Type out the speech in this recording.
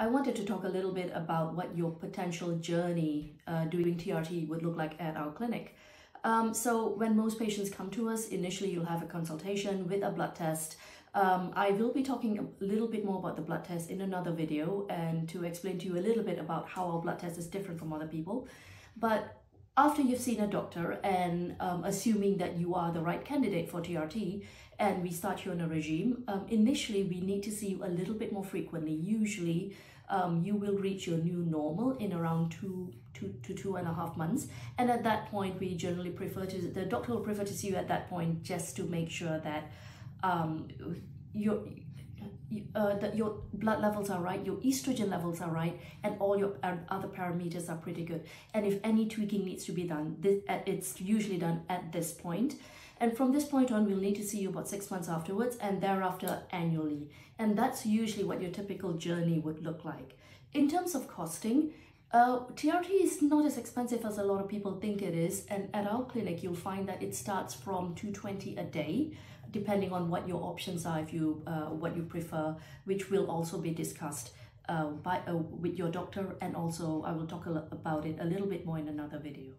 I wanted to talk a little bit about what your potential journey uh, doing TRT would look like at our clinic. Um, so when most patients come to us, initially you'll have a consultation with a blood test. Um, I will be talking a little bit more about the blood test in another video and to explain to you a little bit about how our blood test is different from other people. But after you've seen a doctor and um, assuming that you are the right candidate for TRT and we start you on a regime, um, initially we need to see you a little bit more frequently. Usually um, you will reach your new normal in around two, two to two and a half months. And at that point, we generally prefer to, the doctor will prefer to see you at that point just to make sure that um, your uh, that your blood levels are right, your estrogen levels are right, and all your other parameters are pretty good. And if any tweaking needs to be done, this, uh, it's usually done at this point. And from this point on, we'll need to see you about six months afterwards and thereafter annually. And that's usually what your typical journey would look like. In terms of costing, uh, TRT is not as expensive as a lot of people think it is. And at our clinic, you'll find that it starts from 220 a day depending on what your options are, if you uh, what you prefer, which will also be discussed uh, by uh, with your doctor, and also I will talk about it a little bit more in another video.